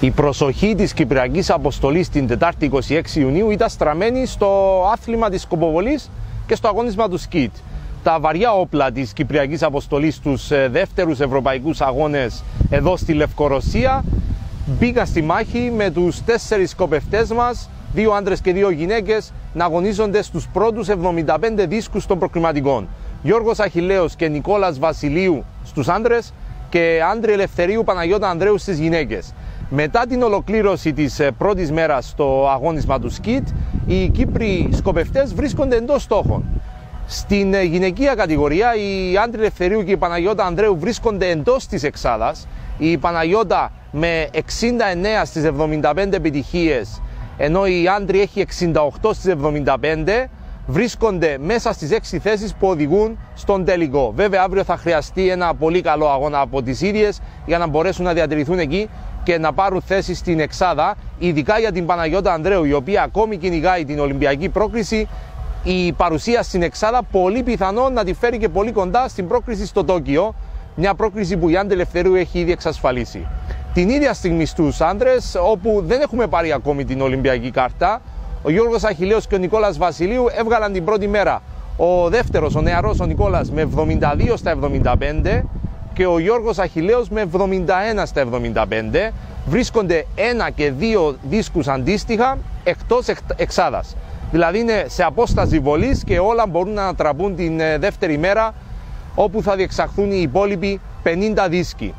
Η προσοχή της Κυπριακής Αποστολής την Τετάρτη 26 Ιουνίου ήταν στραμμένη στο άθλημα της Κοποβολής και στο αγώνισμα του Σκίτ. Τα βαριά όπλα της Κυπριακής Αποστολής στους ε, δεύτερους ευρωπαϊκούς αγώνες εδώ στη Λευκορωσία μπήκαν στη μάχη με τους τέσσερις σκοπευτές μας, δύο άντρες και δύο γυναίκες, να αγωνίζονται στους πρώτους 75 δίσκους των προκριματικών. Γιώργος Αχιλέος και Νικόλας Βασιλείου στους άντρες και Άντρη Ελευθερίου Παναγιώτα Ανδρέου στις γυναίκες. Μετά την ολοκλήρωση της ε, πρώτης μέρας στο αγώνισμα του ΣΚΙΤ, οι Κύπροι σκοπευτές βρίσκονται εντός στόχων. Στην ε, γυναικεία κατηγορία, η Άντρη Ελευθερίου και η Παναγιώτα Ανδρέου βρίσκονται εντός της εξάδας. Η Παναγιώτα με 69 στις 75 επιτυχίες, ενώ η Άντρη έχει 68 στις 75, βρίσκονται μέσα στις 6 θέσεις που οδηγούν στον τελικό. Βέβαια αύριο θα χρειαστεί ένα πολύ καλό αγώνα από τις ίδιες για να μπορέσουν να διατηρηθούν εκεί και να πάρουν θέση στην Εξάδα, ειδικά για την Παναγιώτα Ανδρέου, η οποία ακόμη κυνηγάει την Ολυμπιακή πρόκριση. Η παρουσία στην Εξάδα πολύ πιθανό να τη φέρει και πολύ κοντά στην πρόκριση στο Τόκιο, μια πρόκριση που η Άντε Ελευθερίου έχει ήδη εξασφαλίσει. Την ίδια στιγμή στους άντρες, όπου δεν έχουμε πάρει ακόμη την Ολυμπιακή κάρτα, ο Γιώργος Αχιλέος και ο Νικόλας Βασιλείου έβγαλαν την πρώτη μέρα. Ο δεύτερος, ο νεαρός ο Νικόλας με 72 στα 75 και ο Γιώργος Αχιλέος με 71 στα 75 βρίσκονται ένα και δύο δίσκους αντίστοιχα εκτός εξάδας. Δηλαδή είναι σε απόσταση βολής και όλα μπορούν να ανατραπούν την ε, δεύτερη μέρα όπου θα διεξαχθούν οι υπόλοιποι 50 δίσκοι.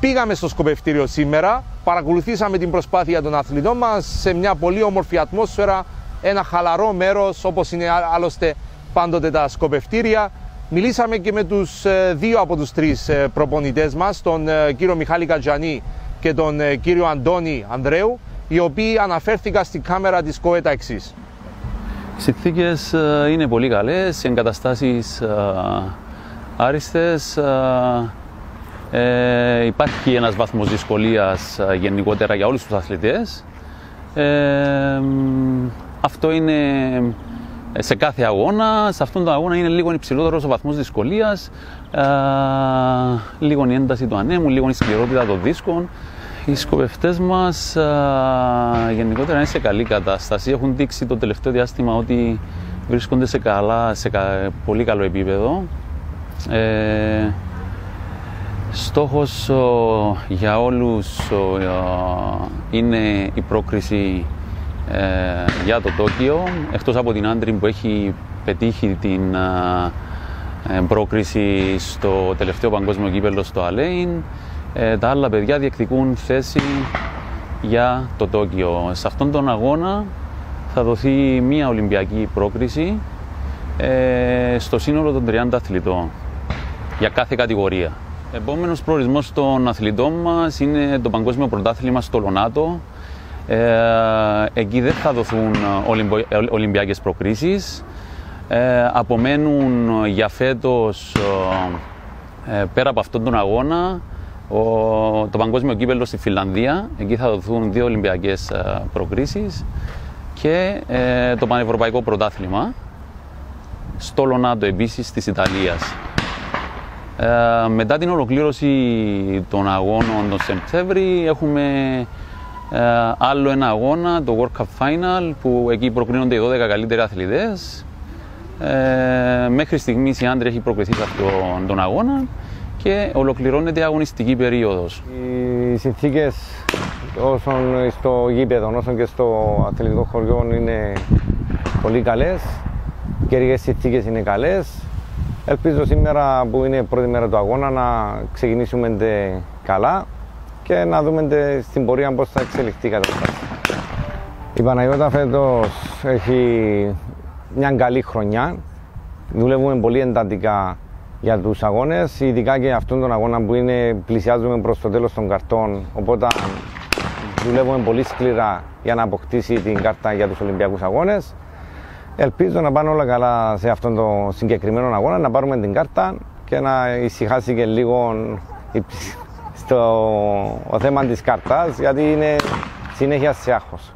Πήγαμε στο σκοπευτήριο σήμερα, παρακολουθήσαμε την προσπάθεια των αθλητών μας σε μια πολύ όμορφη ατμόσφαιρα, ένα χαλαρό μέρος όπως είναι άλλωστε πάντοτε τα σκοπευτήρια. Μιλήσαμε και με τους ε, δύο από τους τρεις ε, προπονητές μας, τον ε, κύριο Μιχάλη Κατζανή και τον κύριο Αντώνη Ανδρέου, οι οποίοι αναφέρθηκαν στην κάμερα της ΚΟΕΤΑ εξής. Οι συνθήκες είναι πολύ καλές, οι εγκαταστάσεις άριστες, ε, υπάρχει ένας βαθμός δυσκολίας γενικότερα για όλους τους αθλητές. Ε, αυτό είναι σε κάθε αγώνα. Σε αυτόν τον αγώνα είναι λίγο υψηλότερος ο βαθμός δυσκολίας, λίγο η ένταση του ανέμου, λίγο η σκληρότητα των δίσκων. Οι σκοπευτές μας γενικότερα είναι σε καλή κατάσταση. Έχουν δείξει το τελευταίο διάστημα ότι βρίσκονται σε, καλά, σε πολύ καλό επίπεδο. Ε, στόχος για όλους είναι η πρόκριση ε, για το Τόκιο, εκτός από την Άντρη που έχει πετύχει την ε, πρόκριση στο τελευταίο παγκόσμιο κύπελο στο Αλέιν, ε, τα άλλα παιδιά διεκδικούν θέση για το Τόκιο. Σε αυτόν τον αγώνα θα δοθεί μία Ολυμπιακή πρόκριση στο σύνολο των 30 αθλητών για κάθε κατηγορία. Επόμενος προορισμός των αθλητών μας είναι το Παγκόσμιο Πρωτάθλημα στο Λονάτο ε, εκεί δεν θα δοθούν Ολυμπιακές προκρίσεις. Ε, απομένουν για φέτος, ε, πέρα από αυτόν τον αγώνα, το παγκόσμιο κύπελο στη Φιλανδία. Εκεί θα δοθούν δύο Ολυμπιακές προκρίσεις και το Πανευρωπαϊκό Πρωτάθλημα στο Λονάτο επίσης της Ιταλίας. μετά την ολοκλήρωση των αγώνων τον Σεπτέμβρη έχουμε ε, άλλο ένα αγώνα, το World Cup Final, που εκεί προκρίνονται οι 12 καλύτεροι αθλητές. Ε, μέχρι στιγμής η Άντρη έχει προκριθεί σε αυτόν τον αγώνα και ολοκληρώνεται η αγωνιστική περίοδος. Οι συνθήκες όσο στο γήπεδο όσο και στο αθλητικό χωριό είναι πολύ καλές. Οι καιρικές συνθήκες είναι καλές. Ελπίζω σήμερα που είναι η πρώτη μέρα του αγώνα να ξεκινήσουμε καλά και να δούμε στην πορεία πώς θα εξελιχθεί η κατάσταση. Η Παναγιώτα φέτος έχει μια καλή χρονιά. Δουλεύουμε πολύ εντατικά για τους αγώνες, ειδικά και αυτόν τον αγώνα που είναι, πλησιάζουμε προς το τέλος των καρτών, οπότε δουλεύουμε πολύ σκληρά για να αποκτήσει την κάρτα για τους Ολυμπιακούς Αγώνες. Ελπίζω να πάνε όλα καλά σε αυτόν τον συγκεκριμένο αγώνα, να πάρουμε την κάρτα και να ησυχάσει και λίγο στο θέμα της καρτάς γιατί είναι συνέχεια σε άγχος.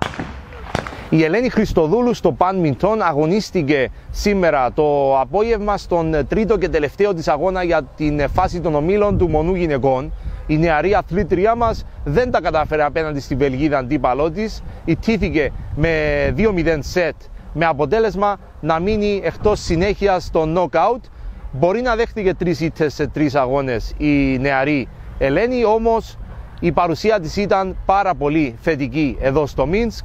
Η Ελένη Χριστοδούλου στο Μιντών αγωνίστηκε σήμερα το απόγευμα στον τρίτο και τελευταίο της αγώνα για την φάση των ομίλων του Μονού Γυναικών. Η νεαρή αθλήτριά μας δεν τα κατάφερε απέναντι στη Βελγίδα αντίπαλό τη. Ιτήθηκε με 2-0 σετ με αποτέλεσμα να μείνει εκτός συνέχεια στο knockout. Μπορεί να δέχτηκε τρεις ήττες σε τρεις αγώνες η νεαρή Ελένη, όμως η παρουσία της ήταν πάρα πολύ θετική εδώ στο Μίνσκ.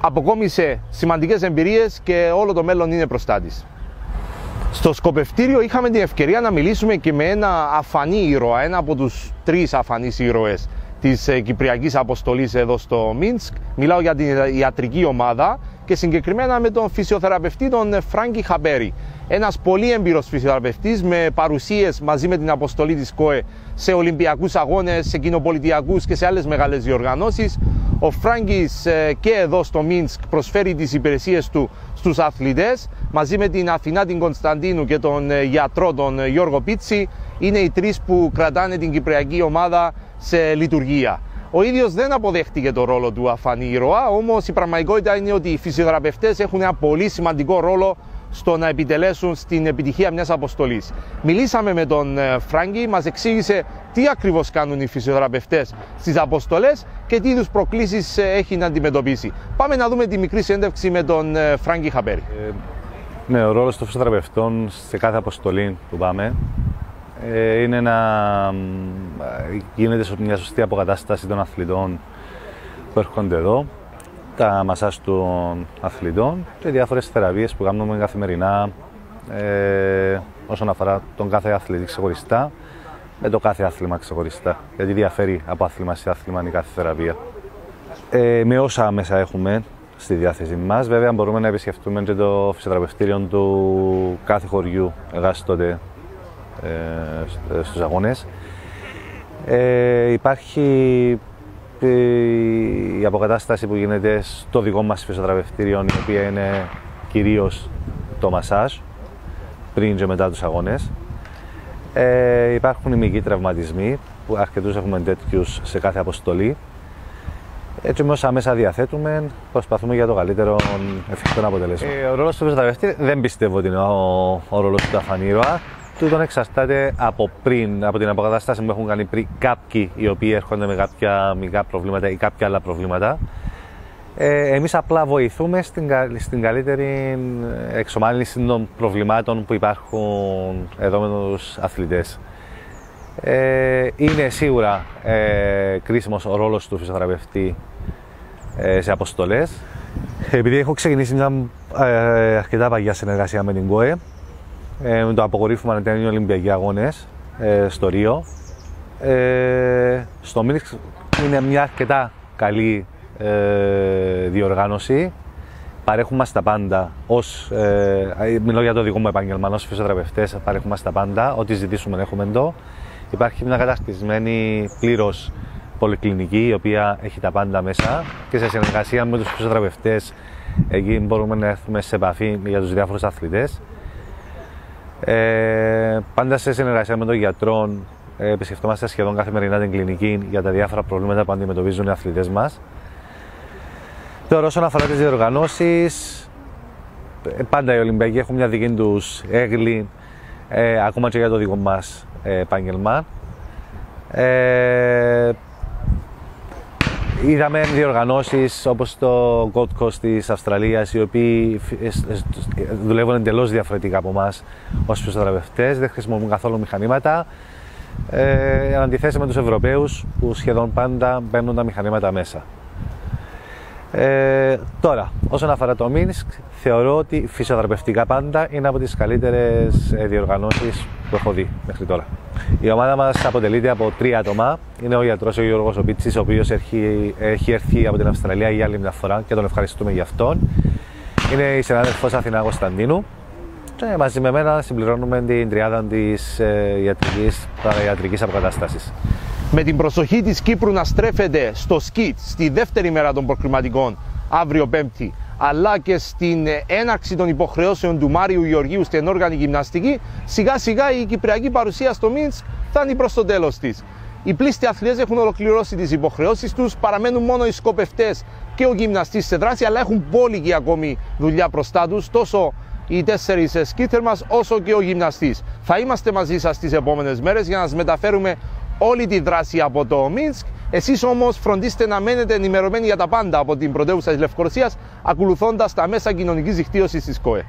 Αποκόμισε σημαντικές εμπειρίες και όλο το μέλλον είναι μπροστά της. Στο σκοπευτήριο είχαμε την ευκαιρία να μιλήσουμε και με ένα αφανή ήρωα, ένα από τους τρεις αφανείς ήρωες της ε, Κυπριακής Αποστολής εδώ στο Μίνσκ. Μιλάω για την ιατρική ομάδα και συγκεκριμένα με τον φυσιοθεραπευτή τον Φράγκη Χαμπέρι. Ένας πολύ έμπειρος φυσιοθεραπευτής με παρουσίες μαζί με την αποστολή της ΚΟΕ σε Ολυμπιακούς Αγώνες, σε κοινοπολιτιακούς και σε άλλες μεγάλες διοργανώσεις. Ο Φράγκης ε, και εδώ στο Μίνσκ προσφέρει τις υπηρεσίες του στους αθλητές. Μαζί με την Αθηνά την Κωνσταντίνου και τον ε, γιατρό τον Γιώργο Πίτσι είναι οι τρεις που κρατάνε την Κυπριακή ομάδα σε λειτουργία. Ο ίδιος δεν αποδέχτηκε το ρόλο του αφανή ήρωα, όμως η πραγματικότητα είναι ότι οι φυσιογραφευτέ έχουν ένα πολύ σημαντικό ρόλο στο να επιτελέσουν στην επιτυχία μιας αποστολής. Μιλήσαμε με τον ε, Φράγκη, μας εξήγησε τι ακριβώς κάνουν οι φυσιοθεραπευτές στις αποστολές και τι είδους προκλήσεις ε, έχει να αντιμετωπίσει. Πάμε να δούμε τη μικρή συνέντευξη με τον ε, Φράγκη Χαμπέρη. Ε, ναι, ο ρόλος των φυσιοθεραπευτών σε κάθε αποστολή που πάμε είναι να γίνεται μια σωστή αποκατάσταση των αθλητών που έρχονται εδώ τα μασάζ των αθλητών και διάφορες θεραπείες που κάνουμε καθημερινά ε, όσον αφορά τον κάθε αθλητή ξεχωριστά με το κάθε άθλημα ξεχωριστά γιατί διαφέρει από άθλημα σε άθλημα η κάθε θεραπεία. Ε, με όσα μέσα έχουμε στη διάθεσή μας βέβαια μπορούμε να επισκεφτούμε και το φυσιοθεραπευτήριο του κάθε χωριού εγάστοτε ε, στους αγώνες. Ε, υπάρχει η αποκατάσταση που γίνεται στο δικό μας φυσιοθεραπευτήριο, η οποία είναι κυρίως το μασάζ, πριν και μετά τους αγώνες. Ε, υπάρχουν οι μικροί τραυματισμοί, που αρκετούς έχουμε τέτοιους σε κάθε αποστολή. Έτσι με όσα μέσα διαθέτουμε, προσπαθούμε για το καλύτερο εφικτό αποτελέσμα. Ε, ο ρόλος του φυσιοθεραπευτή δεν πιστεύω ότι είναι ο, ο ρόλος του αφανήρωα τούτον εξαρτάται από πριν, από την αποκατάσταση που έχουν κάνει πριν κάποιοι οι οποίοι έρχονται με κάποια μικρά προβλήματα ή κάποια άλλα προβλήματα. Ε, εμείς απλά βοηθούμε στην, στην καλύτερη εξομάλυνση των προβλημάτων που υπάρχουν εδώ με τους αθλητές. Ε, είναι σίγουρα ε, κρίσιμος ο ρόλος του φυσιοθεραπευτή ε, σε αποστολές. Επειδή έχω ξεκινήσει μια ε, αρκετά παγιά συνεργασία με την ΚΟΕ, ε, με το αποκορύφωμα να ήταν οι Ολυμπιακοί Αγώνες ε, στο Ρίο. Ε, στο Μίνιξ είναι μια αρκετά καλή ε, διοργάνωση. Παρέχουμε μας τα πάντα ως, ε, μιλώ για το δικό μου επάγγελμα, ως φυσιοθεραπευτές παρέχουμε μας τα πάντα, ό,τι ζητήσουμε έχουμε εδώ. Υπάρχει μια καταστησμένη πλήρως πολυκλινική, η οποία έχει τα πάντα μέσα και σε συνεργασία με τους φυσιοθεραπευτές εκεί μπορούμε να έρθουμε σε επαφή για τους διάφορους αθλητές. Ε, πάντα σε συνεργασία με τον γιατρό, ε, επισκεφτόμαστε σχεδόν καθημερινά την κλινική για τα διάφορα προβλήματα που αντιμετωπίζουν οι αθλητές μας. Τώρα, όσον αφορά τις διοργανώσεις, ε, πάντα οι Ολυμπιακοί έχουν μια δική τους έγκλη, ε, ακόμα και για το δικό μας ε, επάγγελμα. Ε, Είδαμε διοργανώσεις όπως το Gold Coast της Αυστραλίας, οι οποίοι δουλεύουν εντελώς διαφορετικά από εμάς ως φυσιοθεραπευτές, δεν χρησιμοποιούν καθόλου μηχανήματα. Ε, αντιθέσει με τους Ευρωπαίους που σχεδόν πάντα μπαίνουν τα μηχανήματα μέσα. Ε, τώρα, όσον αφορά το Μίνσκ, θεωρώ ότι φυσιοθεραπευτικά πάντα είναι από τις καλύτερες διοργανώσεις που έχω δει μέχρι τώρα. Η ομάδα μας αποτελείται από τρία άτομα. Είναι ο γιατρός ο Γιώργος Οπίτση, ο οποίος έχει, έχει έρθει από την Αυστραλία για άλλη μια φορά και τον ευχαριστούμε για αυτόν. Είναι η συνάδελφος Αθηνά Κωνσταντίνου. Και μαζί με μένα συμπληρώνουμε την τριάδα της ε, ιατρικής παραϊατρική αποκατάστασης. Με την προσοχή της Κύπρου να στρέφεται στο σκιτ στη δεύτερη μέρα των προκριματικών αύριο Πέμπτη αλλά και στην έναρξη των υποχρεώσεων του Μάριου Γεωργίου στην όργανη γυμναστική, σιγά σιγά η κυπριακή παρουσία στο Μίνσκ φτάνει προς το τέλος της. Οι πλήστοι αθλητές έχουν ολοκληρώσει τις υποχρεώσεις τους, παραμένουν μόνο οι σκοπευτές και ο γυμναστής σε δράση, αλλά έχουν πόλη ακόμη δουλειά μπροστά τους, τόσο οι τέσσερις σκίτερ μας όσο και ο γυμναστής. Θα είμαστε μαζί σας τις επόμενες μέρες για να σας μεταφέρουμε όλη τη δράση από το Μίνσκ. Εσείς όμως φροντίστε να μένετε ενημερωμένοι για τα πάντα από την πρωτεύουσα της Λευκορωσίας ακολουθώντας τα μέσα κοινωνικής δικτύωσης της ΚΟΕ.